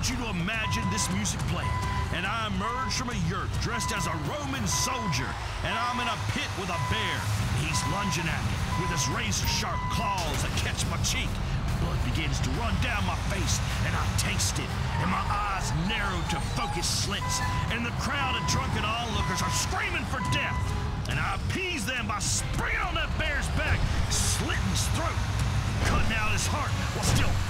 want you to imagine this music playing, and I emerge from a yurt dressed as a Roman soldier, and I'm in a pit with a bear. He's lunging at me with his razor-sharp claws that catch my cheek. Blood begins to run down my face, and I taste it, and my eyes narrow to focus slits, and the crowd of drunken onlookers are screaming for death. And I appease them by springing on that bear's back, slitting his throat, cutting out his heart while still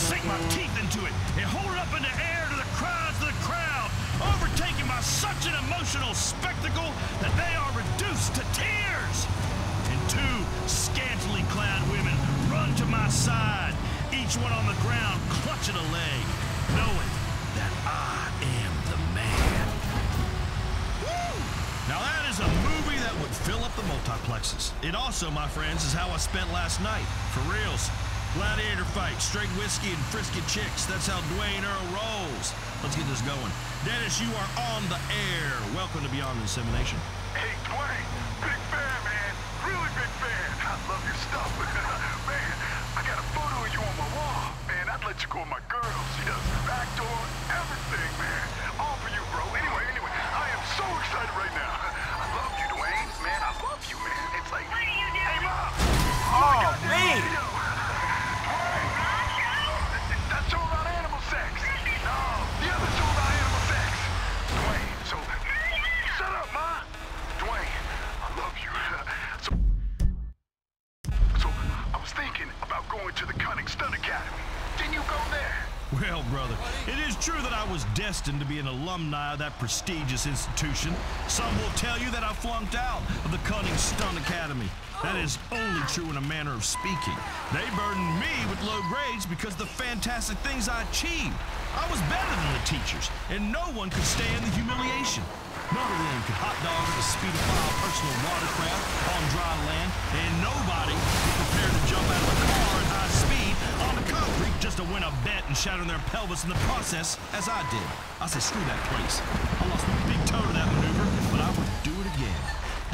sink my teeth into it and hold it up in the air to the cries of the crowd, overtaken by such an emotional spectacle that they are reduced to tears. And two scantily clad women run to my side, each one on the ground clutching a leg, knowing that I am the man. Woo! Now that is a movie that would fill up the multiplexes. It also, my friends, is how I spent last night. For reals. Gladiator fight, straight whiskey and frisky chicks. That's how Dwayne Earl rolls. Let's get this going. Dennis, you are on the air. Welcome to Beyond Insemination. Hey, Dwayne, big fan, man. Really big fan. I love your stuff. man, I got a photo of you on my wall. Man, I'd let you go with my girl. She does backdoor, everything, man. All for you, bro. Anyway, anyway, I am so excited right now. Well, brother, it is true that I was destined to be an alumni of that prestigious institution. Some will tell you that I flunked out of the Cunning Stunt Academy. That is only true in a manner of speaking. They burdened me with low grades because of the fantastic things I achieved. I was better than the teachers, and no one could stand the humiliation. None of them could hot dog the speed of file personal watercraft on dry land, and nobody was prepared to jump out of a car just to win a bet and shatter their pelvis in the process, as I did. I said, screw that place. I lost my big toe to that maneuver, but I would do it again.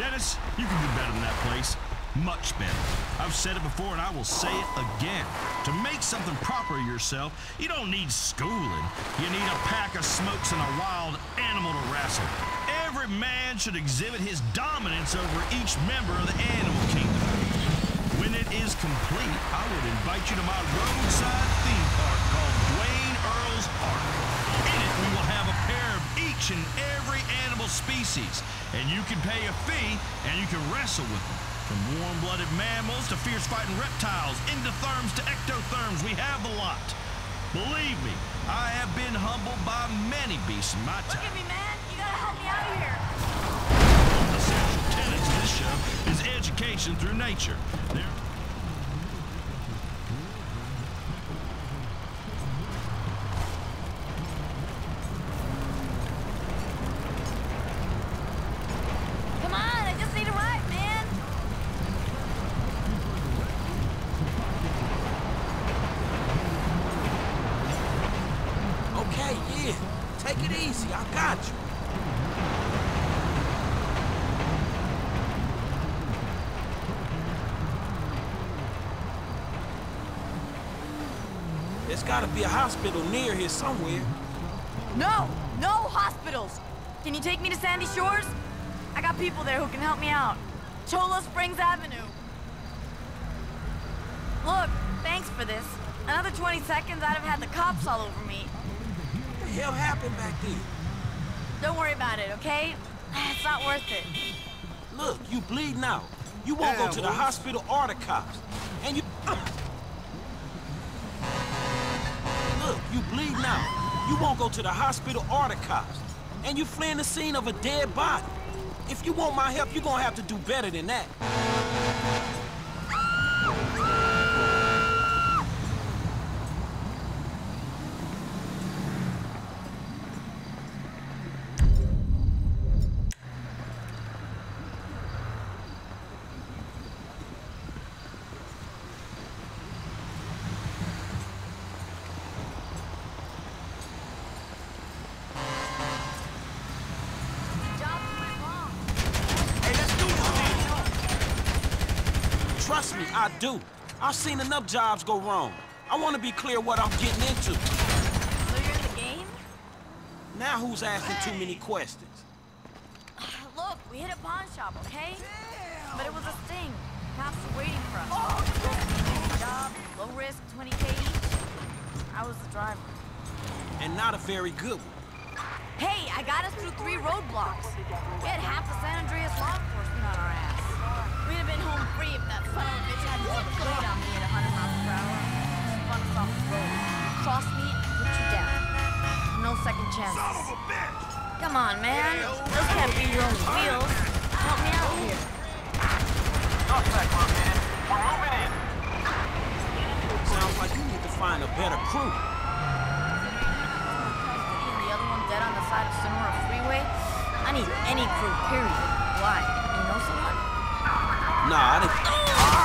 Dennis, you can do better than that place. Much better. I've said it before and I will say it again. To make something proper of yourself, you don't need schooling. You need a pack of smokes and a wild animal to wrestle. Every man should exhibit his dominance over each member of the animal kingdom. Is complete, I would invite you to my roadside theme park called Dwayne Earl's Park. In it, we will have a pair of each and every animal species, and you can pay a fee and you can wrestle with them. From warm-blooded mammals to fierce-fighting reptiles, endotherms to ectotherms, we have the lot. Believe me, I have been humbled by many beasts in my time. Look at me, man. You gotta help me out of here. One of the central tenets of this show is education through nature. There Come on, I just need a ride, man. Okay, yeah. Take it easy. I got you. There's gotta be a hospital near here somewhere. No, no hospitals. Can you take me to Sandy Shores? I got people there who can help me out. Cholla Springs Avenue. Look, thanks for this. Another 20 seconds, I'd have had the cops all over me. What the hell happened back there? Don't worry about it, okay? It's not worth it. Look, you bleeding out. You won't go to the hospital or the cops. And you... You won't go to the hospital or the cops. And you're fleeing the scene of a dead body. If you want my help, you're gonna have to do better than that. Trust me, I do. I've seen enough jobs go wrong. I want to be clear what I'm getting into. So you're in the game? Now who's asking too many questions? Look, we hit a pawn shop, okay? Damn. But it was a sting. Cops were waiting for us. Oh. Job, low risk, 20k each. I was the driver. And not a very good one. Hey, I got us through three roadblocks. We had half the San Andreas law enforcement on our ass. We'd have been home free if that son of a bitch hadn't put the plate on me at 100 miles per hour. Spun us off the road. Cross me and put you down. No second chances. Son of a bitch! Come on, man. Those can't be your only wheels. Help me out here. Suspect, my man. We're moving in. Sounds like you need to find a better crew. The other one dead on the side of Senora Freeway. I need any crew, period. Why? You know someone? Nah, I didn't.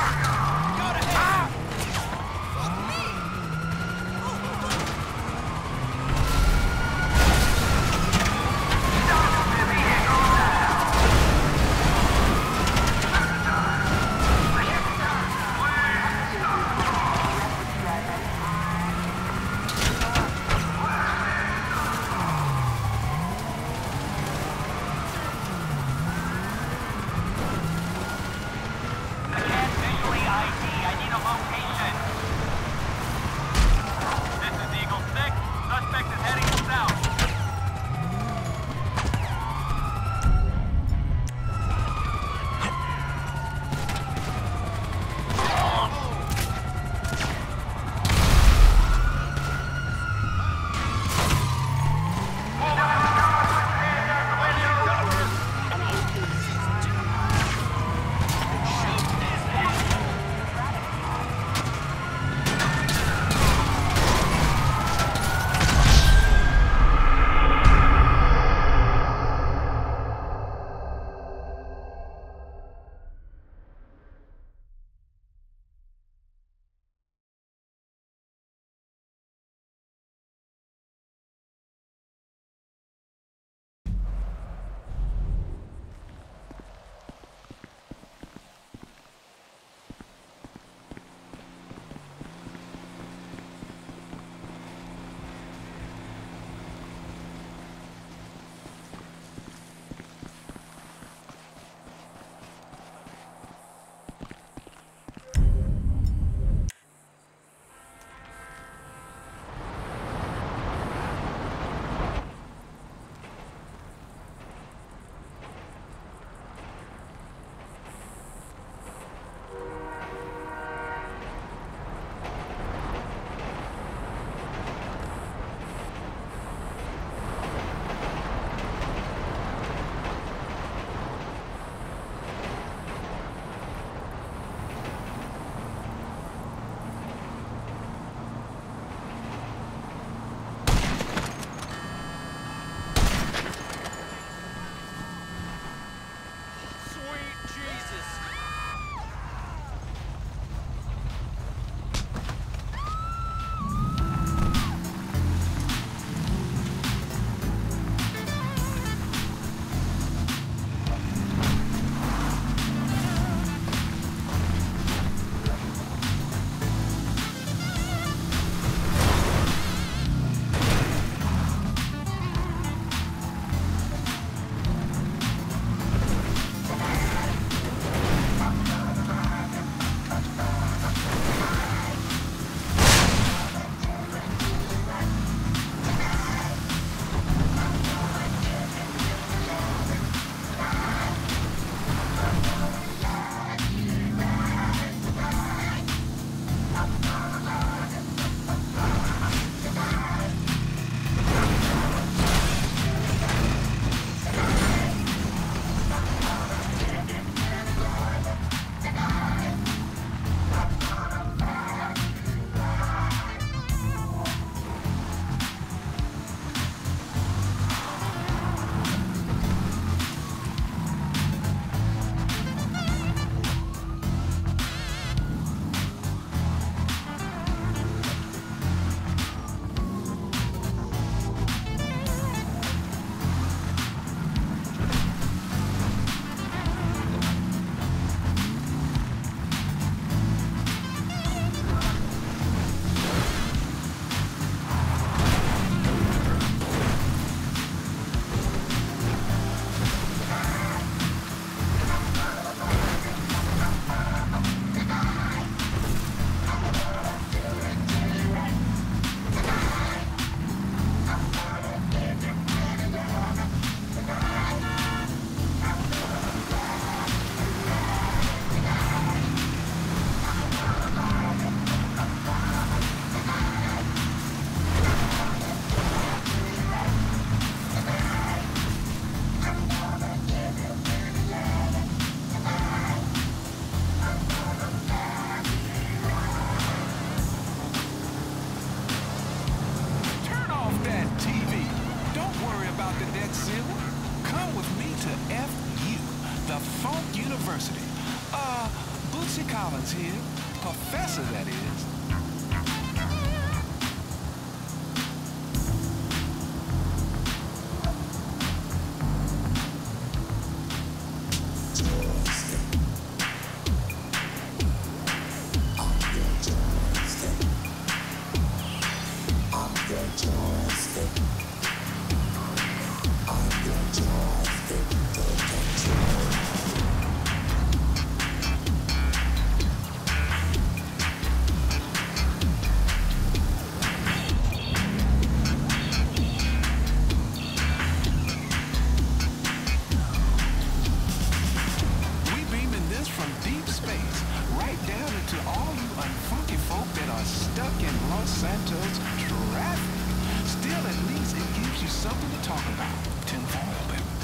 Something to talk about. Tinfoil, baby.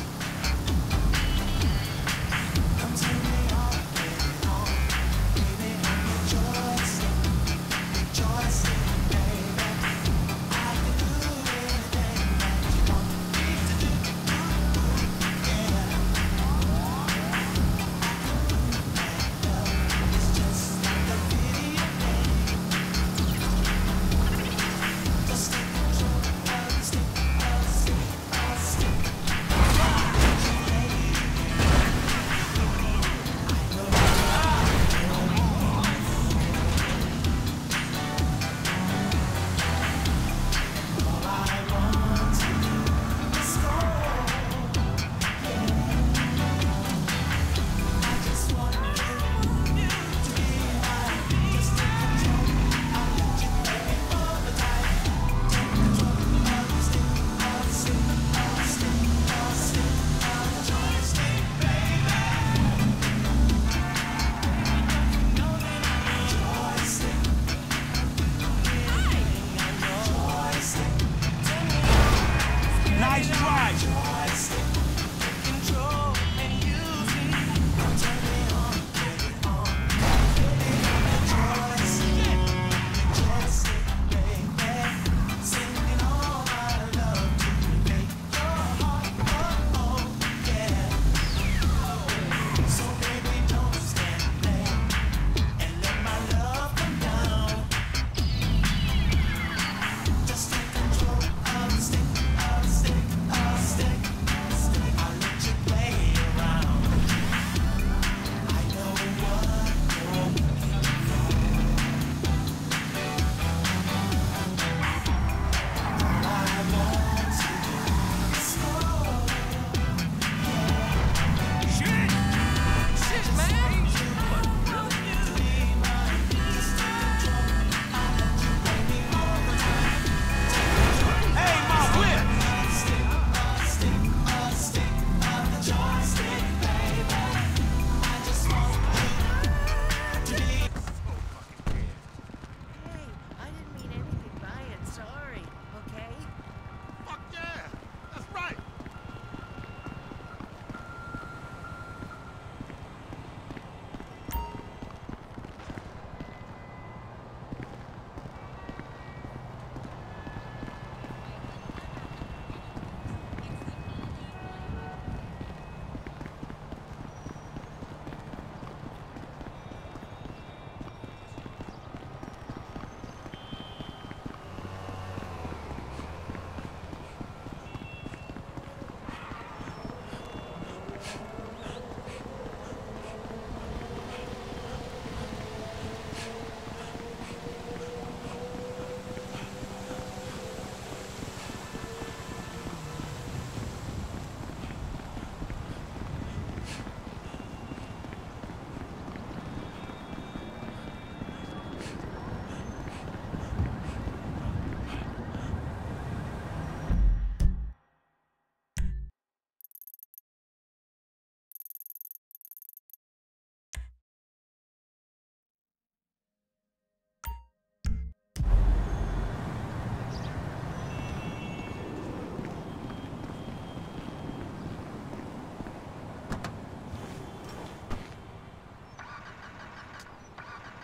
Nice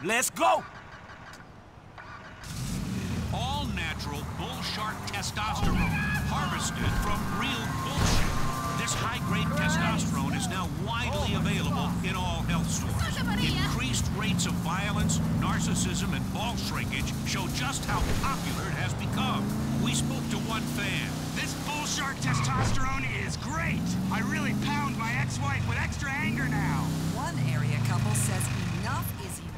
Let's go! All natural bull shark testosterone harvested from real bullshit. This high-grade testosterone is now widely available in all health stores. Increased rates of violence, narcissism, and ball shrinkage show just how popular it has become. We spoke to one fan. This bull shark testosterone is great. I really pound my ex-wife with extra anger now. One area couple says enough is enough.